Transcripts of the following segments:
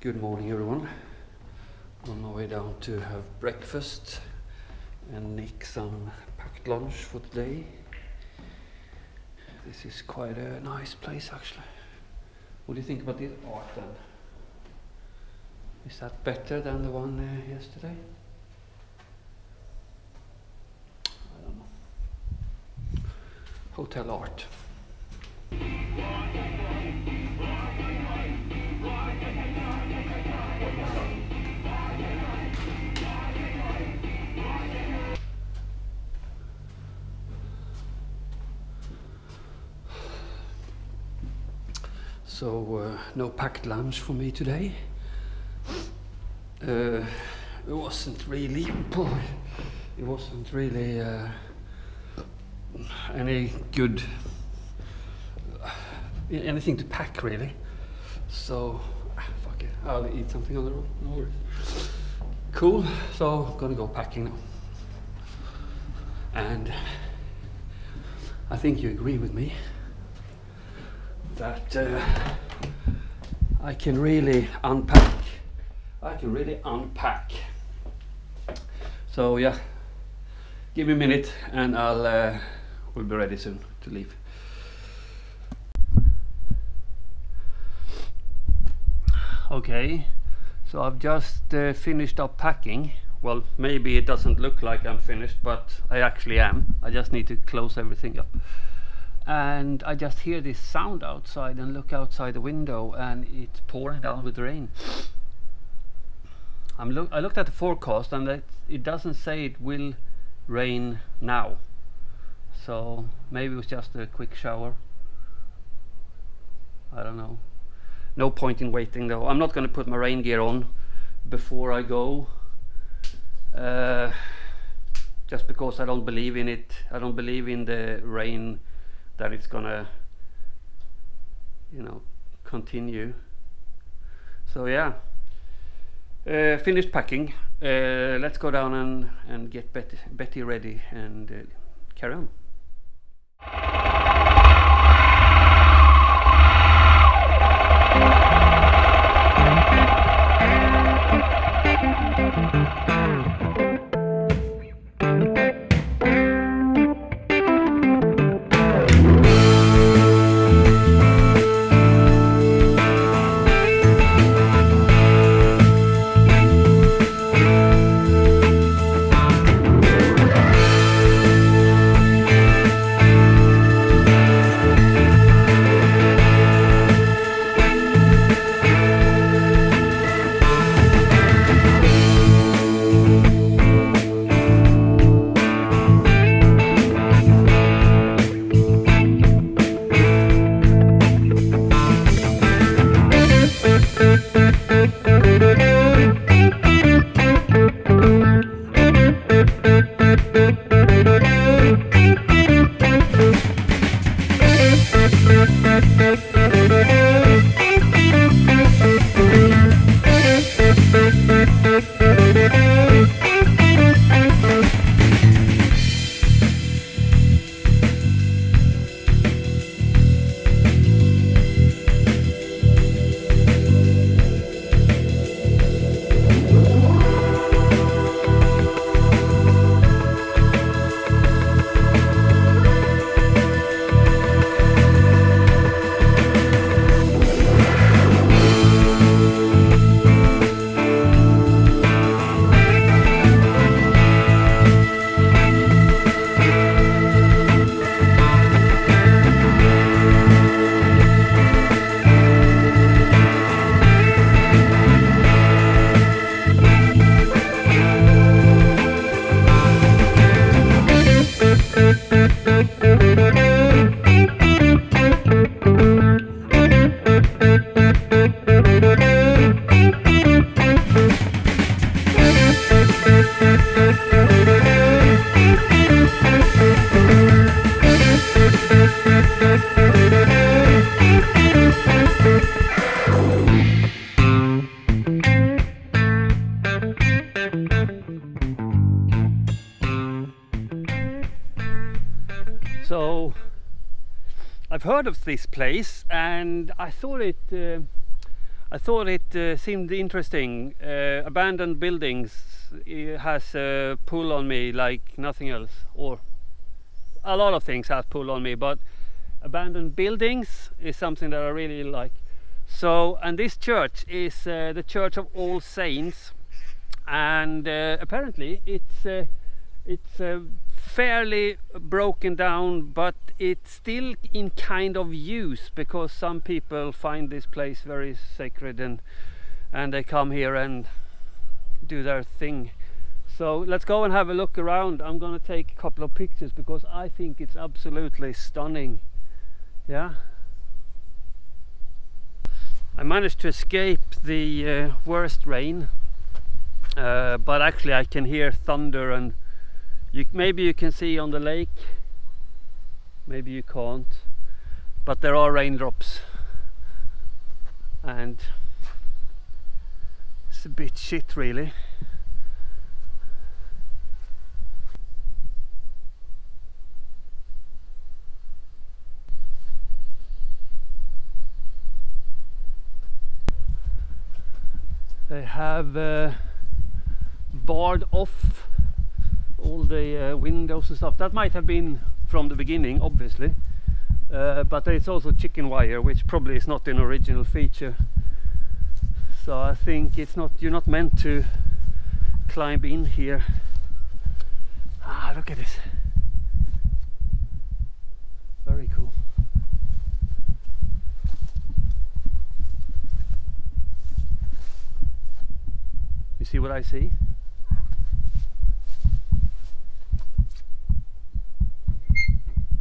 Good morning, everyone. On my way down to have breakfast and make some packed lunch for today. This is quite a nice place, actually. What do you think about this art then? Is that better than the one uh, yesterday? I don't know. Hotel art. So uh, no packed lunch for me today. Uh, it wasn't really, it wasn't really uh, any good, uh, anything to pack really. So ah, fuck it, I'll eat something on the road. No worries. Cool. So I'm gonna go packing now. And I think you agree with me that uh, I can really unpack. I can really unpack. So yeah, give me a minute and I'll uh, we'll be ready soon to leave. Okay, so I've just uh, finished up packing. Well, maybe it doesn't look like I'm finished, but I actually am. I just need to close everything up and I just hear this sound outside and look outside the window and it's pouring down with rain. I'm look I looked at the forecast and that it doesn't say it will rain now. So maybe it was just a quick shower. I don't know. No point in waiting though. I'm not going to put my rain gear on before I go. Uh, just because I don't believe in it. I don't believe in the rain that it's gonna you know continue. So yeah. Uh, finished packing. Uh, let's go down and, and get Betty, Betty ready and uh, carry on So heard of this place and I thought it uh, I thought it uh, seemed interesting. Uh, abandoned buildings uh, has a pull on me like nothing else, or a lot of things have pull on me, but abandoned buildings is something that I really like. So, and this church is uh, the Church of All Saints, and uh, apparently it's uh, it's uh, fairly broken down, but it's still in kind of use because some people find this place very sacred and and they come here and do their thing. So let's go and have a look around. I'm gonna take a couple of pictures because I think it's absolutely stunning. Yeah. I managed to escape the uh, worst rain, uh, but actually I can hear thunder and you, maybe you can see on the lake, maybe you can't, but there are raindrops. And it's a bit shit really. they have uh, barred off all the uh, windows and stuff. That might have been from the beginning, obviously, uh, but it's also chicken wire, which probably is not an original feature. So I think it's not you're not meant to climb in here. Ah, look at this. Very cool. You see what I see?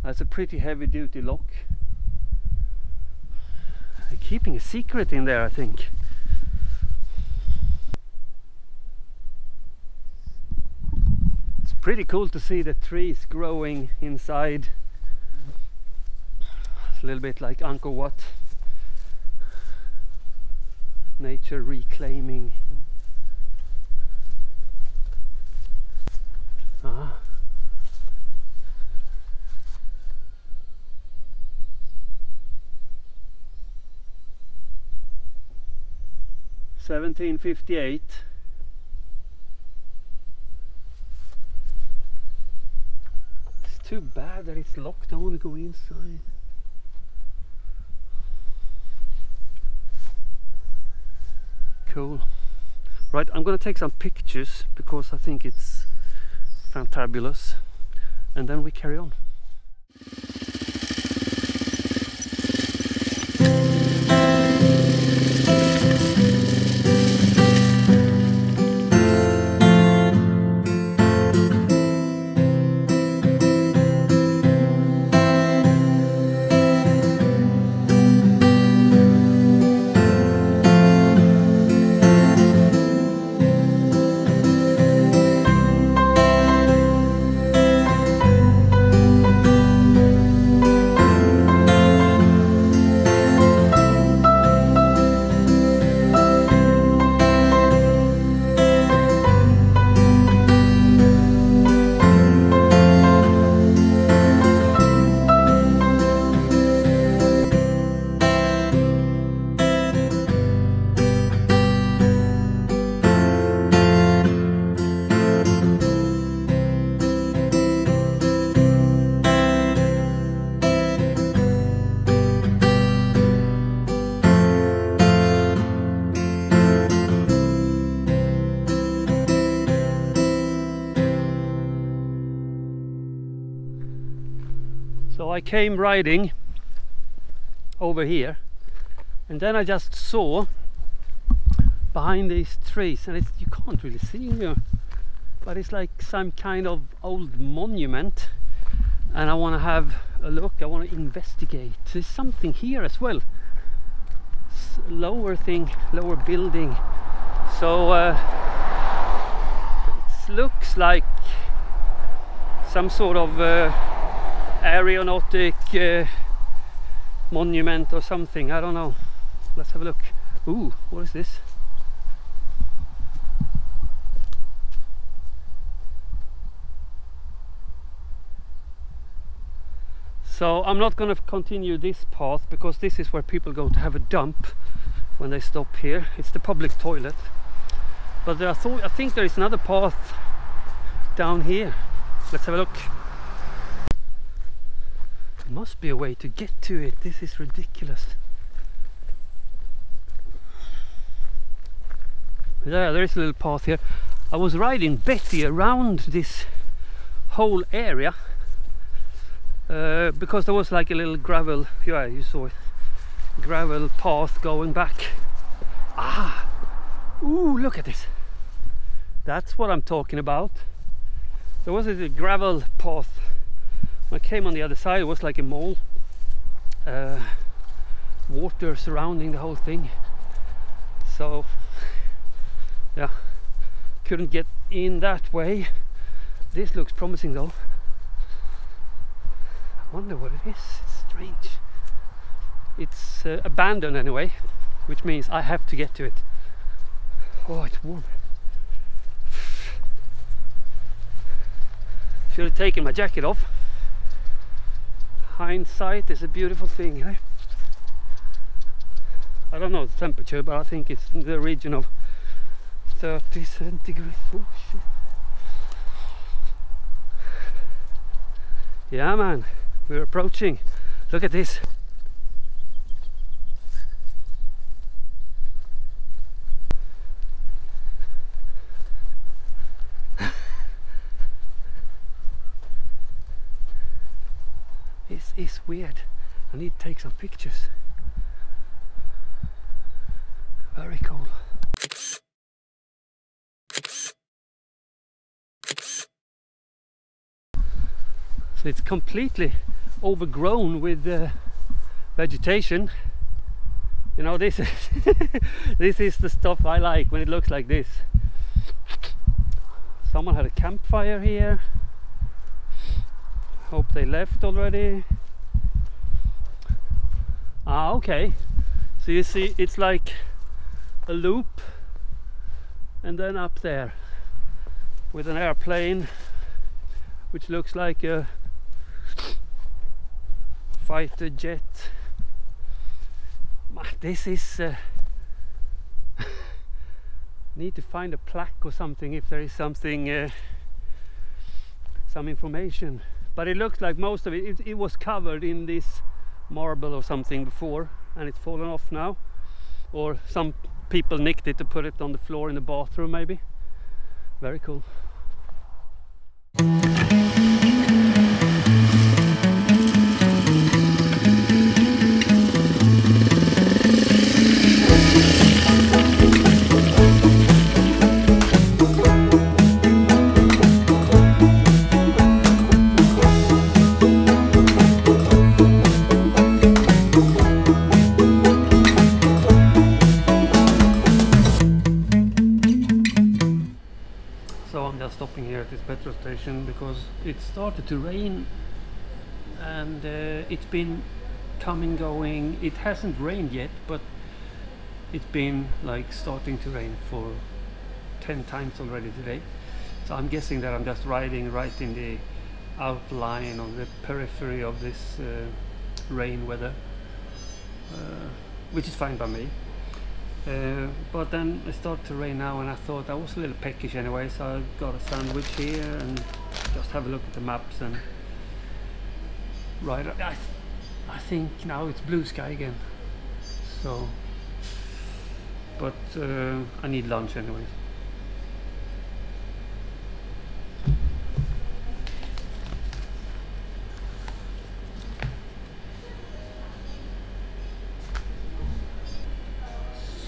That's a pretty heavy duty lock. They're keeping a secret in there I think. It's pretty cool to see the trees growing inside. It's a little bit like Angkor Wat. Nature reclaiming. Ah. 1758 It's too bad that it's locked, I want to go inside. Cool. Right, I'm gonna take some pictures because I think it's fantabulous and then we carry on I came riding over here and then I just saw behind these trees and it's you can't really see here but it's like some kind of old monument and I want to have a look I want to investigate. There's something here as well. S lower thing lower building. So uh, it looks like some sort of uh, aeronautic uh, monument or something I don't know let's have a look ooh what is this so I'm not going to continue this path because this is where people go to have a dump when they stop here. It's the public toilet. But I think there is another path down here. Let's have a look. There must be a way to get to it. This is ridiculous. There, there is a little path here. I was riding Betty around this whole area uh, because there was like a little gravel, yeah, you saw it, gravel path going back. Ah, ooh, look at this. That's what I'm talking about. There was a gravel path. When I came on the other side, it was like a mole. Uh, water surrounding the whole thing. So, yeah, couldn't get in that way. This looks promising though. I wonder what it is. It's strange. It's uh, abandoned anyway, which means I have to get to it. Oh, it's warm. Should have taken my jacket off. Hindsight is a beautiful thing, eh? I don't know the temperature, but I think it's in the region of 30 centigrade. Oh. Yeah, man, we're approaching. Look at this. this is weird. I need to take some pictures. Very cool. So it's completely overgrown with uh, vegetation. You know, this is this is the stuff I like when it looks like this. Someone had a campfire here. Hope they left already. Ah, okay. So you see, it's like a loop, and then up there with an airplane, which looks like a fighter jet. This is. Uh, need to find a plaque or something if there is something, uh, some information. But it looks like most of it, it, it was covered in this marble or something before and it's fallen off now. Or some people nicked it to put it on the floor in the bathroom maybe. Very cool. Coming going. It hasn't rained yet but it's been like starting to rain for 10 times already today. So I'm guessing that I'm just riding right in the outline of the periphery of this uh, rain weather uh, which is fine by me. Uh, but then it started to rain now and I thought I was a little peckish anyway so I got a sandwich here and just have a look at the maps and right I, I think now it's blue sky again so but uh, I need lunch anyways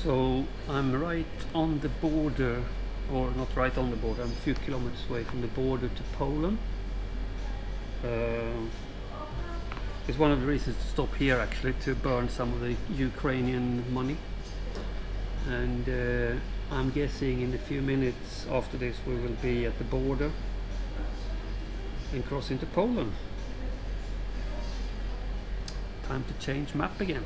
So I'm right on the border, or not right on the border, I'm a few kilometers away from the border to Poland. Uh, it's one of the reasons to stop here actually, to burn some of the Ukrainian money. And uh, I'm guessing in a few minutes after this we will be at the border and cross into Poland. Time to change map again.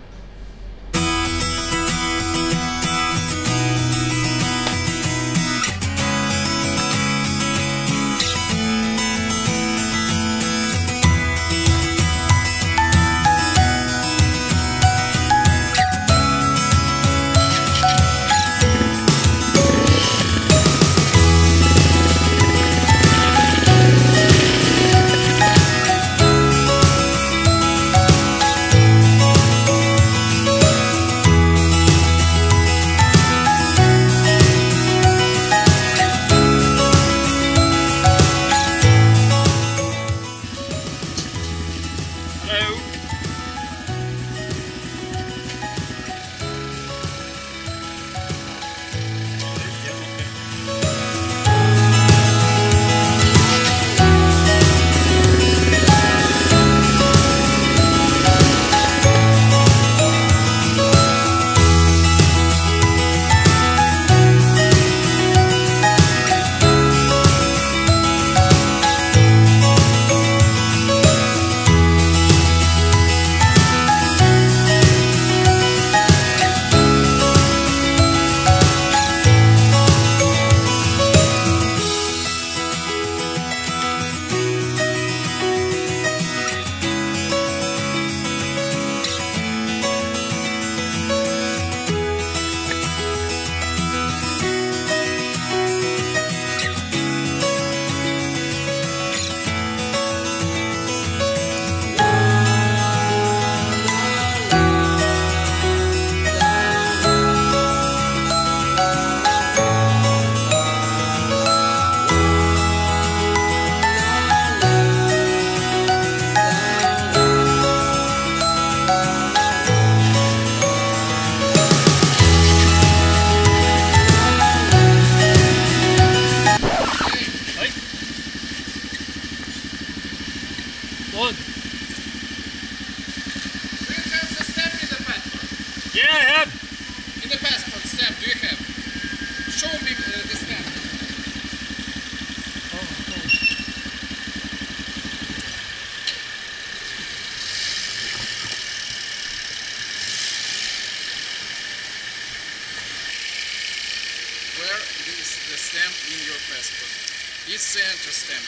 It's the stamp.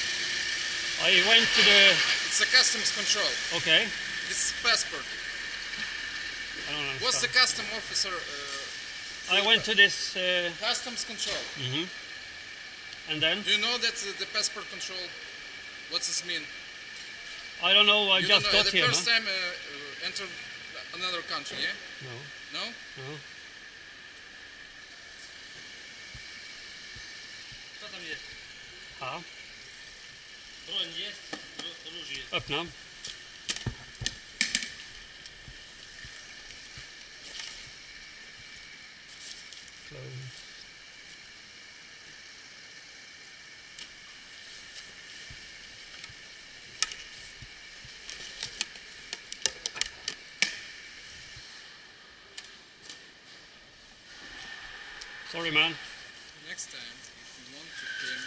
I went to the. It's a customs control. Okay. It's passport. I don't know. What's the custom officer? Uh, I went to this. Uh, customs control. mhm. And then Do you know that the passport control? What's this mean? I don't know. I you just got the here. first huh? time uh, uh, enter another country, yeah? No. No? No. Co tam jest? Broń jest, jest. Sorry, man. Next time, if you want to claim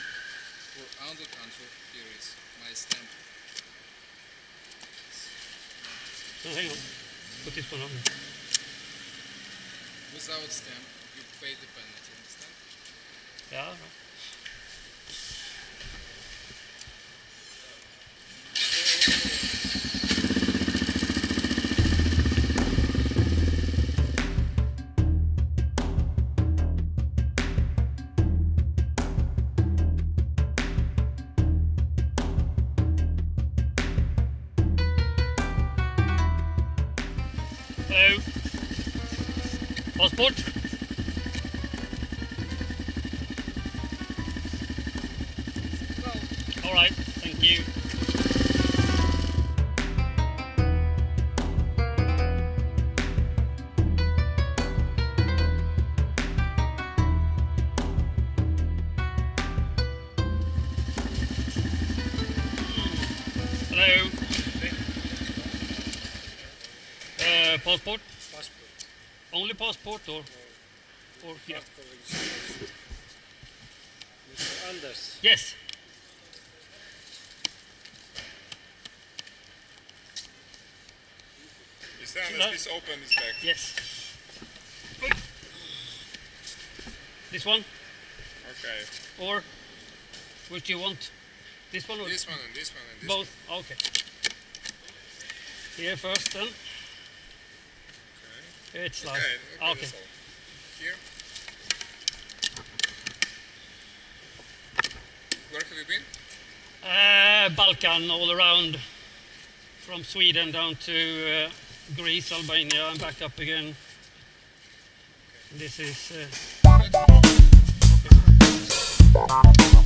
here is my stamp. No, hang on. Put this one on. Without stamp, you pay the penalty, understand? Yeah. Hello. Uh, passport? Passport. Only passport or or here? Mr. Anders. Yes. Mr. Anders, No. please open this bag. Yes. This one Okay. or which do you want? This one? Or this one and this one and this Both? One. Okay. Here first then. Okay. It's like... Okay, okay. Here. Where have you been? Uh, Balkan, all around. From Sweden down to uh, Greece, Albania, and back up again. Okay. This is... Uh,